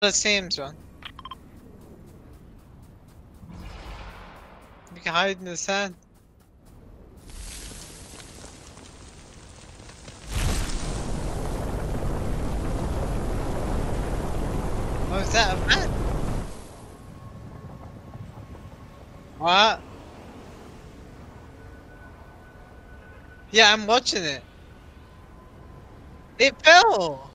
the same man. You can hide in the sand. Oh, is that a man? What? Yeah, I'm watching it. It fell!